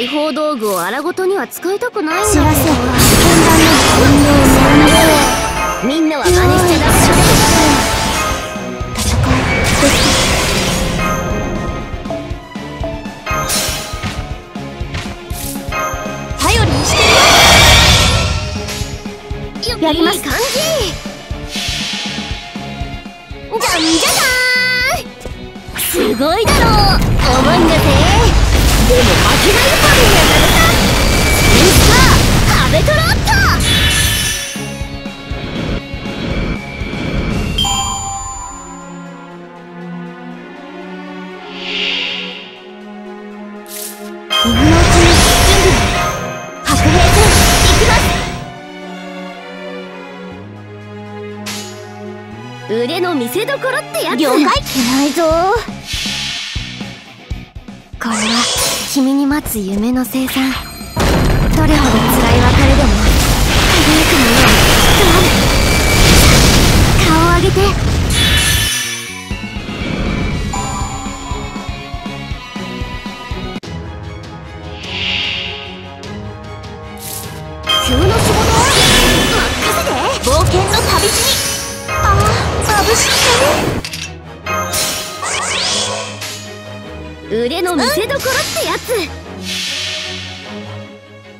裁縫道具を荒ごとには使いたくないんだ。知らせけど運動年齢みんなは真似しちゃダメだ戦い頼りにして。るやりますいい感じじゃんじゃじゃーんすごいだろう腕の見せ所ってやつ。了解。いないぞこれは君に待つ夢の生産。どれほど辛い別れでも輝くものはきっとある顔を上げて。急の仕事任せて。冒険の旅路に腕の見せ所ってやつ。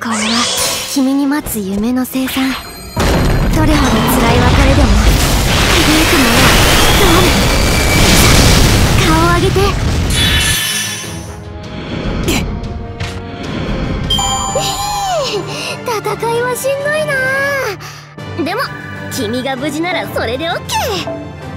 これは君に待つ夢の生産。どれほど辛い別れでも。輝くものはきっとある顔を上げて。戦いはしんどいな。でも君が無事ならそれでオッケー。